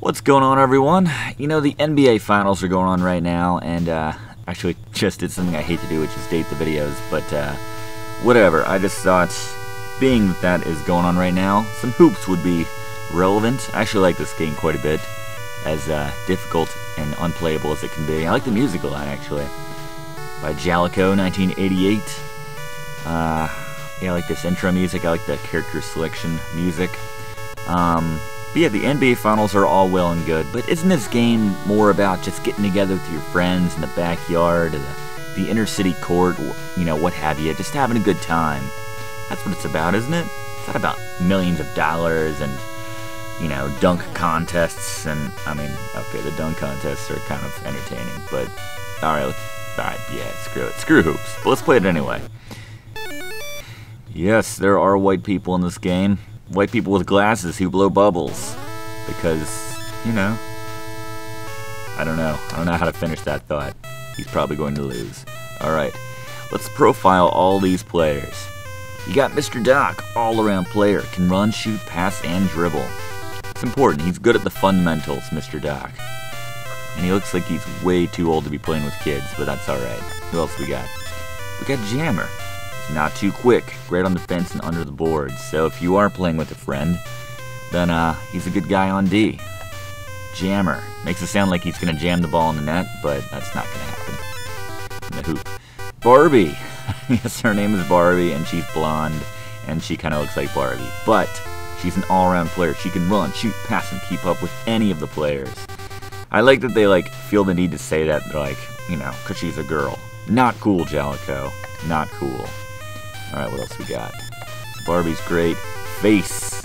What's going on, everyone? You know, the NBA Finals are going on right now, and uh, actually just did something I hate to do, which is date the videos, but uh, whatever. I just thought, being that that is going on right now, some hoops would be relevant. I actually like this game quite a bit, as uh, difficult and unplayable as it can be. I like the music a lot, actually. By Jaleco, 1988. Uh, yeah, I like this intro music. I like the character selection music. Um, but yeah, the NBA Finals are all well and good, but isn't this game more about just getting together with your friends in the backyard, the, the inner city court, you know, what have you, just having a good time? That's what it's about, isn't it? It's not about millions of dollars and, you know, dunk contests and, I mean, okay, the dunk contests are kind of entertaining, but, alright, alright, yeah, screw it, screw hoops, but let's play it anyway. Yes, there are white people in this game white people with glasses who blow bubbles. Because, you know, I don't know. I don't know how to finish that thought. He's probably going to lose. Alright, let's profile all these players. You got Mr. Doc, all-around player, can run, shoot, pass, and dribble. It's important, he's good at the fundamentals, Mr. Doc. And he looks like he's way too old to be playing with kids, but that's alright. Who else we got? We got Jammer, not too quick, great on the fence and under the boards. So if you are playing with a friend, then uh, he's a good guy on D. Jammer. Makes it sound like he's going to jam the ball in the net, but that's not going to happen. In the hoop. Barbie. yes, her name is Barbie, and she's blonde, and she kind of looks like Barbie. But she's an all-around player. She can run, shoot, pass, and keep up with any of the players. I like that they like feel the need to say that, like, you know, because she's a girl. Not cool, Jaleco. Not cool. Alright, what else we got? Barbie's great. Face.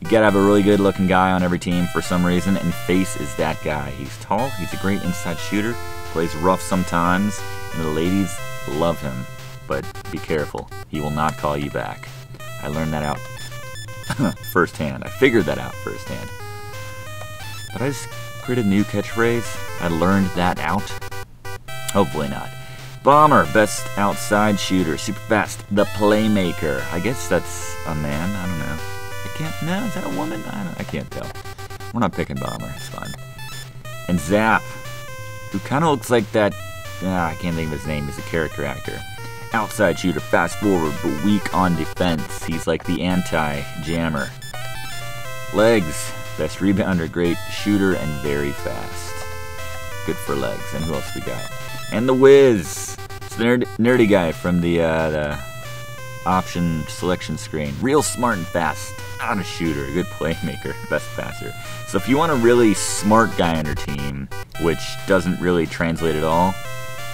You gotta have a really good looking guy on every team for some reason, and Face is that guy. He's tall, he's a great inside shooter, plays rough sometimes, and the ladies love him. But be careful, he will not call you back. I learned that out firsthand. I figured that out firsthand. Did I just create a new catchphrase? I learned that out? Hopefully not. Bomber, best outside shooter, super fast, the playmaker. I guess that's a man. I don't know. I can't. No, is that a woman? I, don't, I can't tell. We're not picking Bomber. It's fine. And Zap, who kind of looks like that. Ah, I can't think of his name. He's a character actor. Outside shooter, fast forward, but weak on defense. He's like the anti-jammer. Legs, best rebounder, great shooter, and very fast. Good for legs. And who else we got? And the Wiz. It's the nerd, nerdy guy from the, uh, the option selection screen. Real smart and fast. Not a shooter. A good playmaker. Best passer. So if you want a really smart guy on your team, which doesn't really translate at all,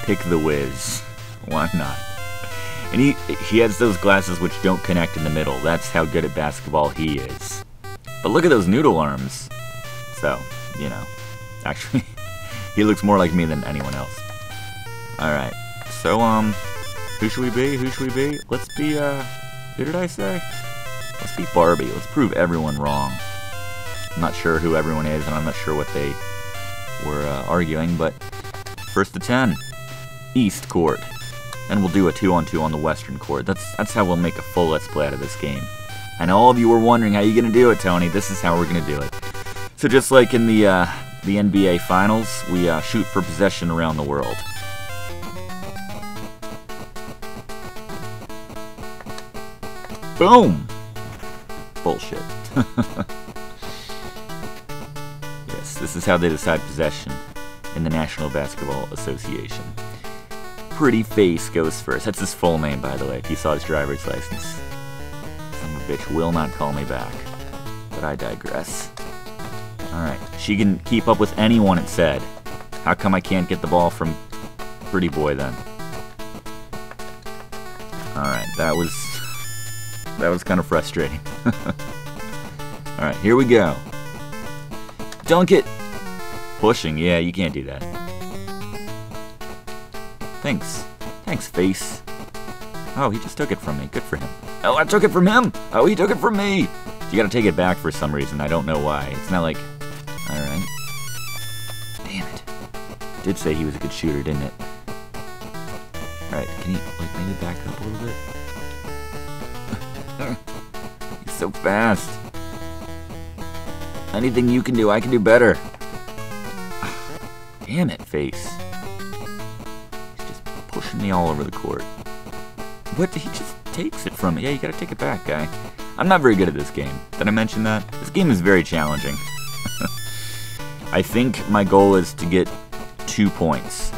pick the Wiz. Why not? And he he has those glasses which don't connect in the middle. That's how good at basketball he is. But look at those noodle arms. So, you know, actually, he looks more like me than anyone else. Alright. So, um, who should we be? Who should we be? Let's be, uh, who did I say? Let's be Barbie. Let's prove everyone wrong. I'm not sure who everyone is, and I'm not sure what they were uh, arguing, but first to 10. East Court. And we'll do a 2-on-2 on the Western Court. That's, that's how we'll make a full Let's Play out of this game. Know all of you were wondering how you're going to do it, Tony. This is how we're going to do it. So just like in the, uh, the NBA Finals, we uh, shoot for possession around the world. Boom! Bullshit. yes, this is how they decide possession in the National Basketball Association. Pretty Face goes first. That's his full name, by the way, if you saw his driver's license. Some bitch will not call me back. But I digress. Alright, she can keep up with anyone, it said. How come I can't get the ball from Pretty Boy then? Alright, that was that was kind of frustrating. Alright, here we go. Dunk it! Pushing, yeah, you can't do that. Thanks. Thanks, face. Oh, he just took it from me. Good for him. Oh, I took it from him! Oh, he took it from me! You gotta take it back for some reason. I don't know why. It's not like... Alright. Damn it. Did say he was a good shooter, didn't it? Alright, can he, like, maybe back up a little bit? He's so fast. Anything you can do, I can do better. Damn it, face. He's just pushing me all over the court. What? He just takes it from me. Yeah, you gotta take it back, guy. I'm not very good at this game. Did I mention that? This game is very challenging. I think my goal is to get two points.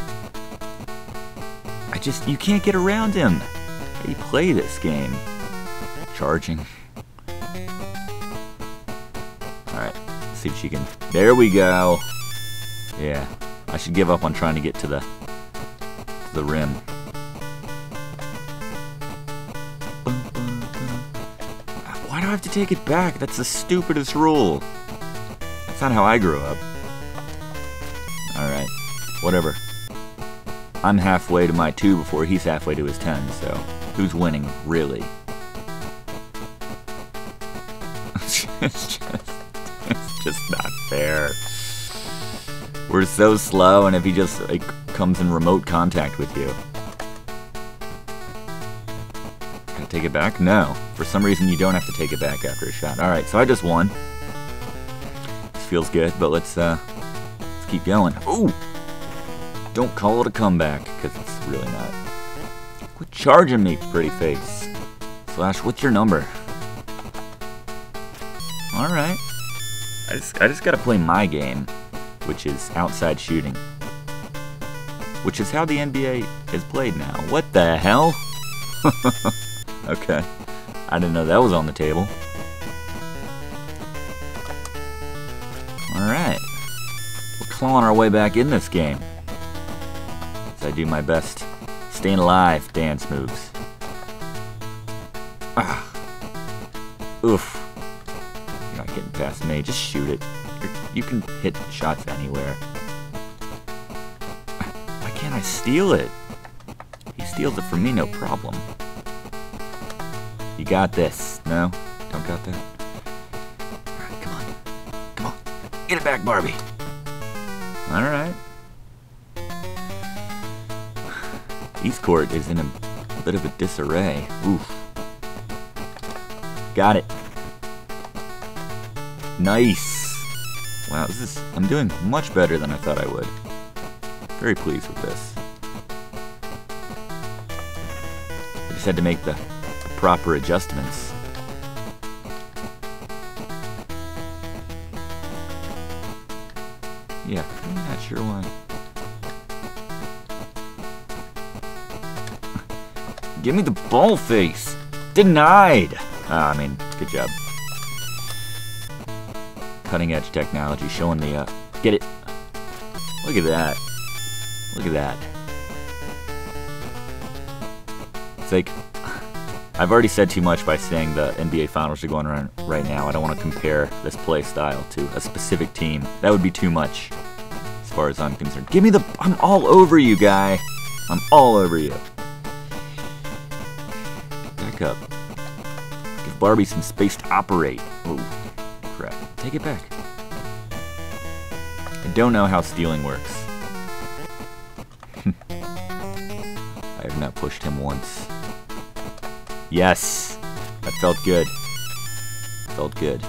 I just, you can't get around him. How do you play this game? Charging. Alright, see if she can, there we go. Yeah, I should give up on trying to get to the, the rim. Why do I have to take it back? That's the stupidest rule. That's not how I grew up. Alright, whatever. I'm halfway to my 2 before he's halfway to his 10, so who's winning, really? It's, just, it's just not fair. We're so slow, and if he just like, comes in remote contact with you. Gotta take it back? No. For some reason, you don't have to take it back after a shot. Alright, so I just won. This feels good, but let's, uh, let's keep going. Ooh! Don't call it a comeback, because it's really not. Quit charging me, pretty face. Slash, what's your number? Alright. I just, I just gotta play my game, which is outside shooting. Which is how the NBA is played now. What the hell? okay. I didn't know that was on the table. Alright We're clawing our way back in this game. As I do my best staying alive dance moves. Ah. Oof. Just shoot it. You can hit shots anywhere. Why can't I steal it? He steals it from me, no problem. You got this. No? Don't got that? Alright, come on. Come on. Get it back, Barbie. Alright. East Court is in a bit of a disarray. Oof. Got it. Nice. Wow, this is... I'm doing much better than I thought I would. Very pleased with this. I just had to make the proper adjustments. Yeah, I'm not sure why. Give me the ball face! Denied! Ah, I mean, good job. Cutting edge technology, showing the, uh, get it? Look at that. Look at that. It's like, I've already said too much by saying the NBA Finals are going on right now. I don't want to compare this play style to a specific team. That would be too much, as far as I'm concerned. Give me the... I'm all over you, guy. I'm all over you. Back up. Give Barbie some space to operate. Oh, crap. Take it back. I don't know how stealing works. I have not pushed him once. Yes. That felt good. Felt good.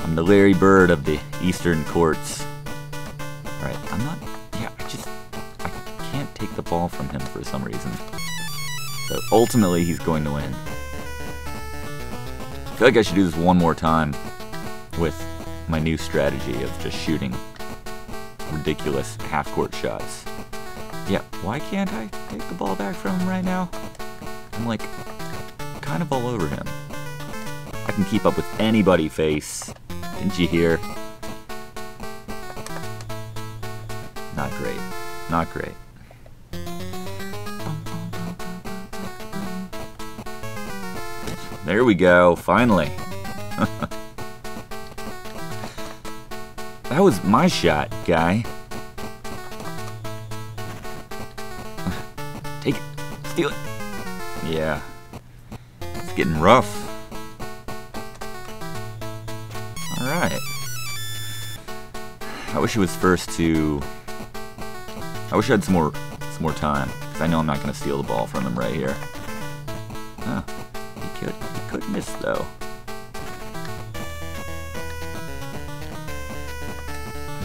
I'm the Larry Bird of the Eastern courts. Alright, I'm not... Yeah, I just... I can't take the ball from him for some reason. So ultimately, he's going to win. I feel like I should do this one more time with my new strategy of just shooting ridiculous half-court shots. Yeah, why can't I take the ball back from him right now? I'm like kind of all over him. I can keep up with anybody face. Didn't you hear? Not great. Not great. There we go, finally. that was my shot, guy. Take it. Steal it. Yeah. It's getting rough. Alright. I wish he was first to... I wish I had some more some more time. Because I know I'm not going to steal the ball from him right here. Huh. He could, he could miss, though.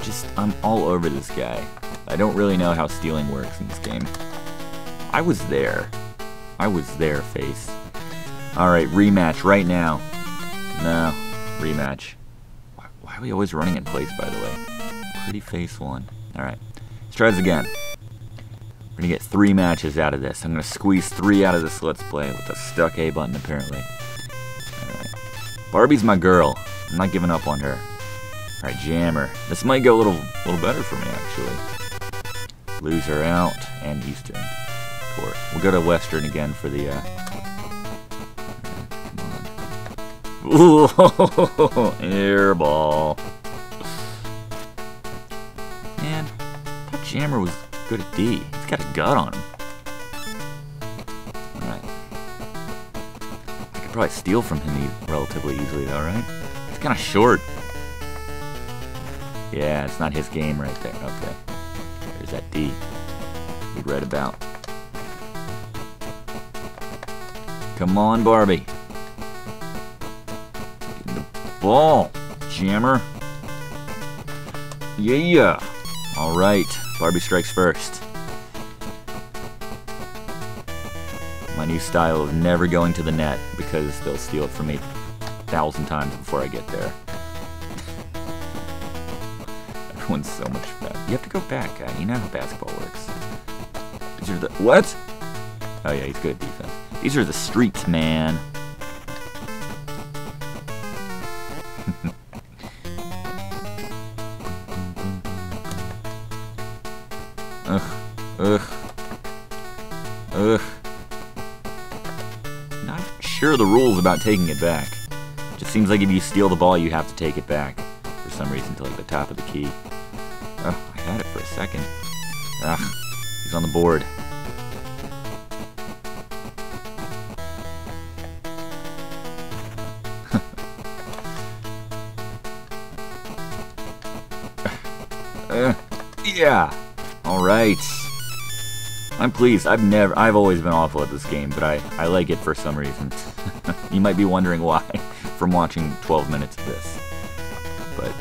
just, I'm all over this guy. I don't really know how stealing works in this game. I was there. I was there, face. Alright, rematch right now. No, rematch. Why, why, are we always running in place, by the way? Pretty face one. Alright, let's try this again. We're gonna get three matches out of this. I'm gonna squeeze three out of this Let's Play with a stuck A button, apparently. Barbie's my girl. I'm not giving up on her. Alright, Jammer. This might go a little, little better for me, actually. Lose her out, and Eastern. We'll go to Western again for the, uh... Ooh, airball. Man, I thought Jammer was good at D. He's got a gut on him. Probably steal from him relatively easily, though, right? He's kind of short. Yeah, it's not his game right there. Okay. There's that D we read about. Come on, Barbie. Get the ball, jammer. Yeah. All right. Barbie strikes first. New style of never going to the net because they'll steal it from me a thousand times before I get there. Everyone's so much better. You have to go back, guy. You know how basketball works. These are the what? Oh yeah, he's good at defense. These are the streets, man. About taking it back. It Just seems like if you steal the ball, you have to take it back for some reason to like the top of the key. Oh, I had it for a second. Ugh, he's on the board. uh, yeah. All right. I'm pleased. I've never, I've always been awful at this game, but I, I like it for some reason. you might be wondering why from watching 12 minutes of this. But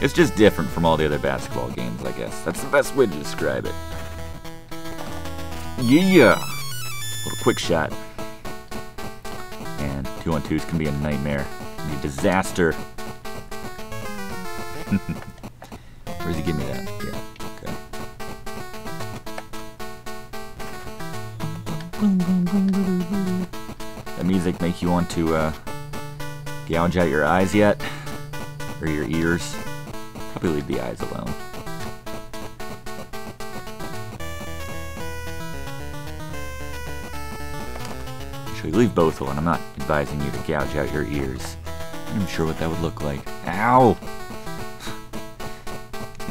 it's just different from all the other basketball games, I guess. That's the best way to describe it. Yeah! Little quick shot. And two on twos can be a nightmare. Can be a disaster. Where does he give me that? Yeah. Okay. Music make you want to uh, gouge out your eyes yet? Or your ears? Probably leave the eyes alone. Actually, leave both alone. I'm not advising you to gouge out your ears. I'm sure what that would look like. Ow!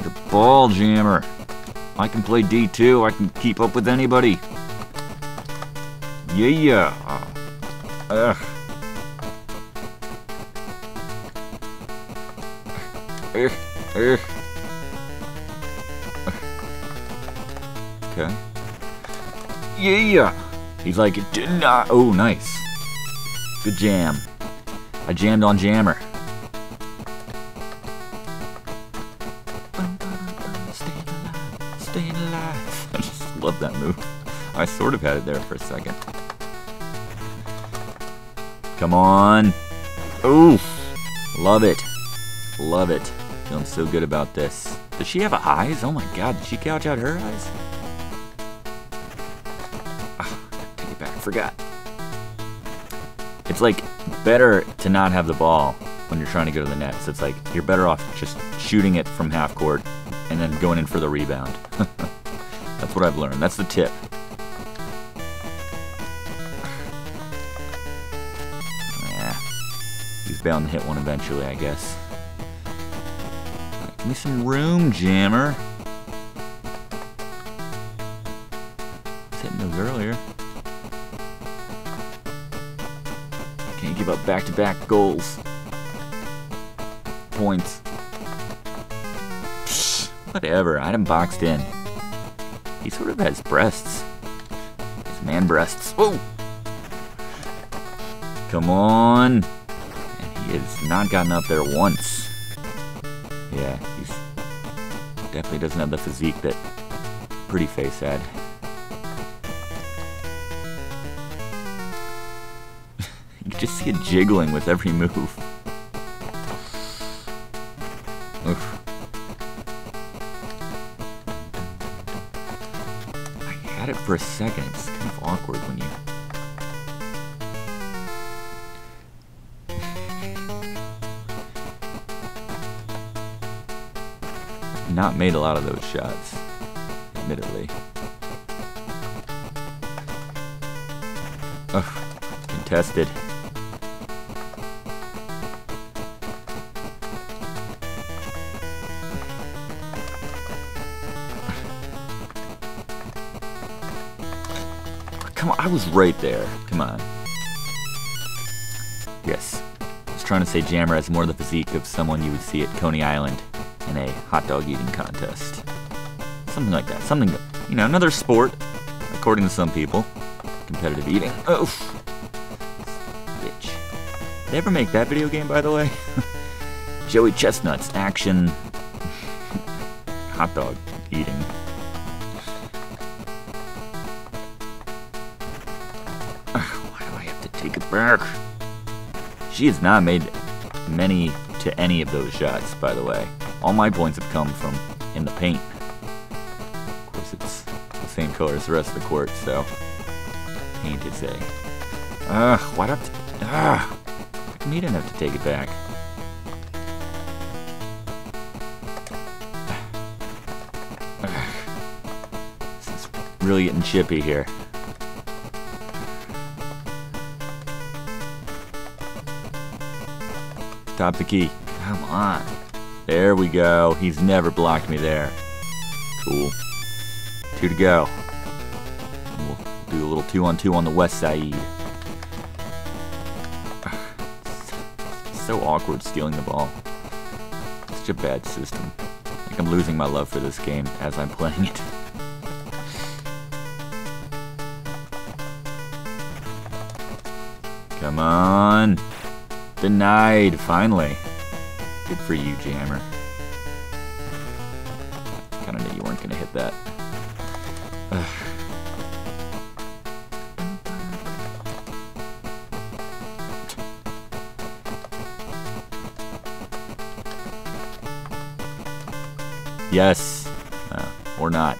The ball jammer. I can play D2. I can keep up with anybody. Yeah. Ugh. Ugh. Ugh. Okay. Yeah. He's like, did not. Oh, nice. Good jam. I jammed on Jammer. I just love that move. I sort of had it there for a second. Come on. Oof. Love it. Love it. Feeling so good about this. Does she have eyes? Oh my god, did she gouge out her eyes? Oh, take it back, forgot. It's like better to not have the ball when you're trying to go to the net. So it's like you're better off just shooting it from half court and then going in for the rebound. That's what I've learned. That's the tip. He's bound to hit one eventually, I guess. Give me some room, Jammer. I was hitting those earlier. Can't give up back-to-back -back goals. Points. Whatever, I had him boxed in. He sort of has breasts. His man breasts. Whoa! Come on! He has not gotten up there once. Yeah, he's Definitely doesn't have the physique that Pretty Face had. you can just see it jiggling with every move. Oof. I had it for a second. It's kind of awkward when you not made a lot of those shots, admittedly. Ugh, contested. Come on, I was right there. Come on. Yes. I was trying to say Jammer has more the physique of someone you would see at Coney Island in a hot dog eating contest. Something like that. Something, you know, another sport, according to some people. Competitive eating. Oh, bitch. Did they ever make that video game, by the way? Joey Chestnut's action hot dog eating. Why do I have to take it back? She has not made many to any of those shots, by the way. All my points have come from in the paint. Of course, it's the same color as the rest of the court, so paint is a. Ugh, why do I have to? Ugh, how didn't have to take it back? This is really getting chippy here. Top the key. Come on. There we go. He's never blocked me there. Cool. Two to go. We'll do a little two on two on the west side. so awkward stealing the ball. Such a bad system. Think I'm losing my love for this game as I'm playing it. Come on. Denied, finally. Good for you, Jammer. Kinda knew you weren't gonna hit that. Ugh. Yes. Uh, or not.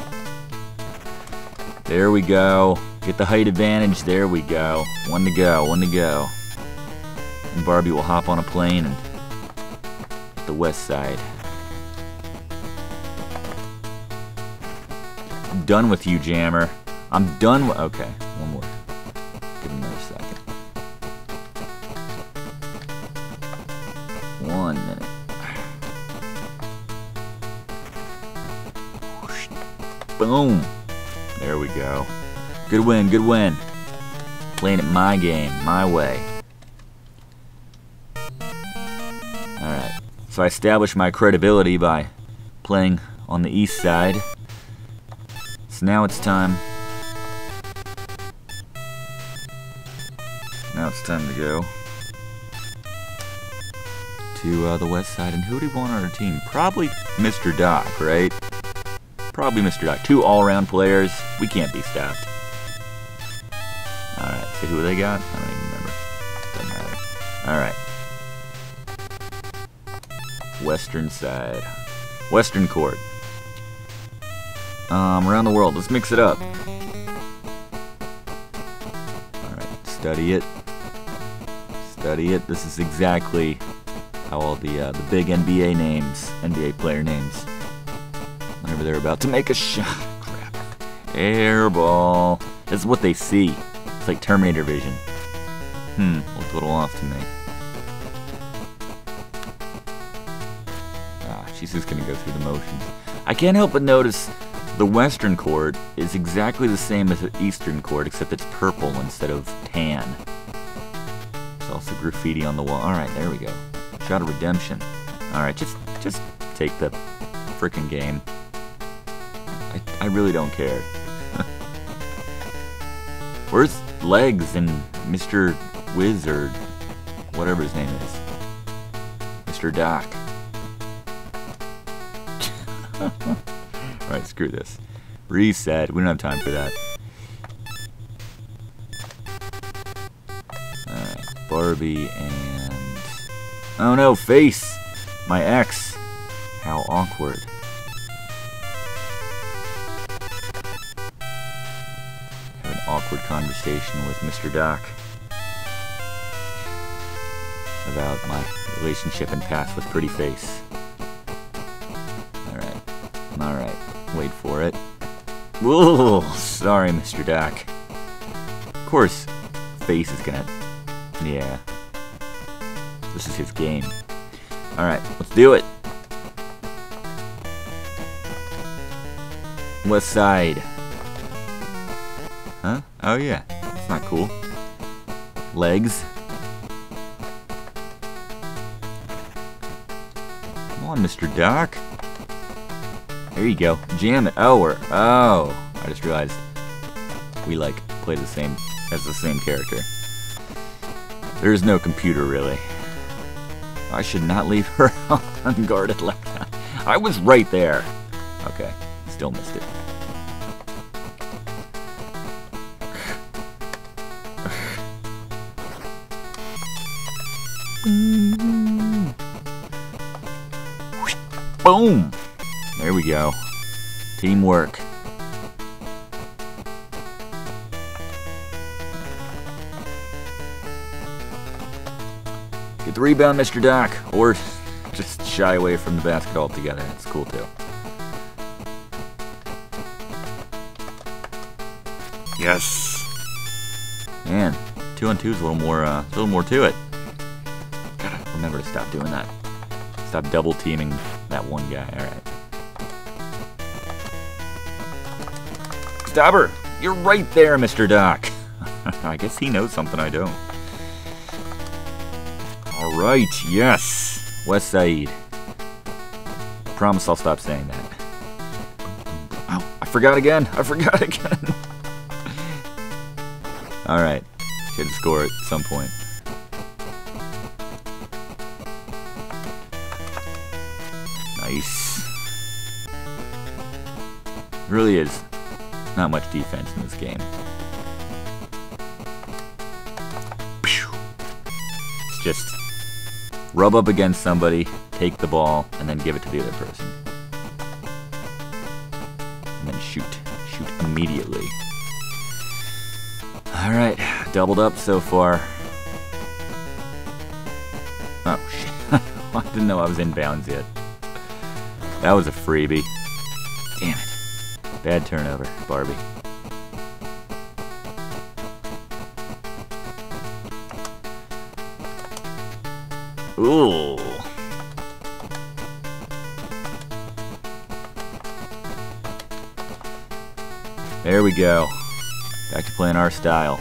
There we go. Get the height advantage. There we go. One to go. One to go. And Barbie will hop on a plane and the west side. I'm done with you, Jammer. I'm done with... Okay, one more. Give another second. One minute. Boom. There we go. Good win, good win. Playing it my game, my way. So I established my credibility by playing on the east side. So now it's time. Now it's time to go to uh, the west side. And who do we want on our team? Probably Mr. Doc, right? Probably Mr. Doc. Two all-around players. We can't be stopped. Alright, see who they got? I don't even remember. Doesn't matter. Alright. Western side. Western court. Um, around the world. Let's mix it up. Alright, study it. Study it. This is exactly how all the uh, the big NBA names, NBA player names, whenever they're about to make a shot. Crap. Air ball. This is what they see. It's like Terminator vision. Hmm, looked a little off to me. She's just gonna go through the motions. I can't help but notice the western court is exactly the same as the eastern court, except it's purple instead of tan. There's also graffiti on the wall. Alright, there we go. Shot of redemption. Alright, just just take the freaking game. I, I really don't care. Where's Legs and Mr. Wizard, whatever his name is? Mr. Doc. Alright, screw this. Reset. We don't have time for that. Alright, Barbie and... Oh no, Face! My ex! How awkward. Have an awkward conversation with Mr. Doc about my relationship and past with Pretty Face. For it. Whoa! Sorry, Mr. Doc. Of course, Face is gonna... Yeah. This is his game. Alright, let's do it! West side. Huh? Oh yeah. It's not cool. Legs. Come on, Mr. Doc. There you go. Jam it. Oh, we're... Oh. I just realized we, like, play the same... as the same character. There's no computer, really. I should not leave her unguarded like that. I was right there. Okay. Still missed it. Boom! We go. Teamwork. Get the rebound, Mr. Doc. Or just shy away from the basket altogether. It's cool, too. Yes! Man, two on two is a little more, uh, a little more to it. Gotta remember to stop doing that. Stop double teaming that one guy. Alright. Stop her! You're right there, Mr. Doc. I guess he knows something I don't. Alright, yes. West Side. Promise I'll stop saying that. Oh, I forgot again. I forgot again. Alright. Should score at some point. Nice. Really is not much defense in this game. It's just rub up against somebody, take the ball, and then give it to the other person. And then shoot. Shoot immediately. Alright, doubled up so far. Oh, shit. I didn't know I was in bounds yet. That was a freebie. Bad turnover, Barbie. Ooh. There we go. Back to playing our style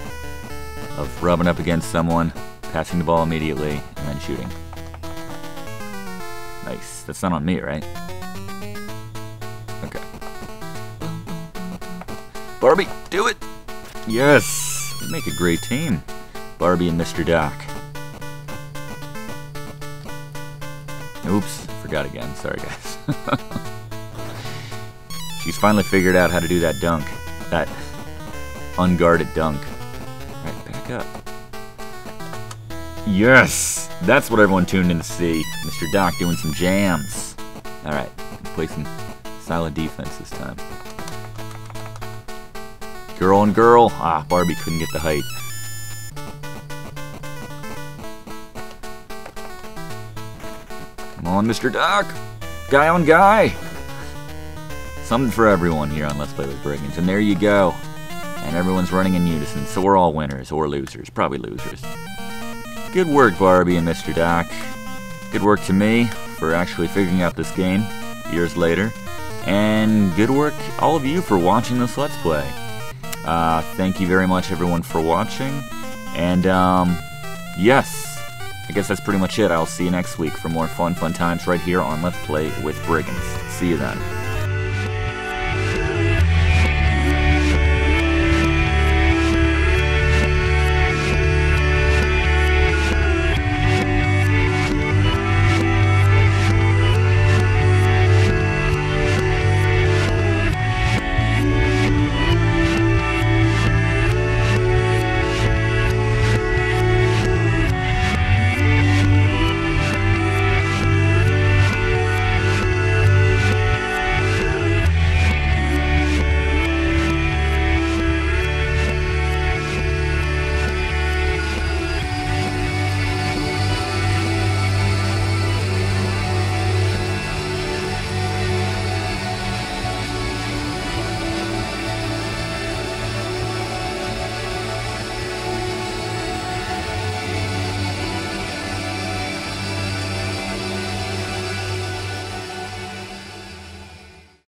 of rubbing up against someone, passing the ball immediately, and then shooting. Nice. That's not on me, right? Barbie, do it! Yes! We make a great team. Barbie and Mr. Doc. Oops, forgot again. Sorry, guys. She's finally figured out how to do that dunk. That unguarded dunk. Right, back up. Yes! That's what everyone tuned in to see. Mr. Doc doing some jams. Alright, play some silent defense this time. Girl and girl. Ah, Barbie couldn't get the height. Come on, Mr. Doc. Guy on guy. Something for everyone here on Let's Play with Brigands. And there you go. And everyone's running in unison, so we're all winners or losers. Probably losers. Good work, Barbie and Mr. Doc. Good work to me for actually figuring out this game years later. And good work, all of you, for watching this Let's Play. Uh, thank you very much, everyone, for watching. And, um, yes, I guess that's pretty much it. I'll see you next week for more fun, fun times right here on Let's Play with Brigands. See you then.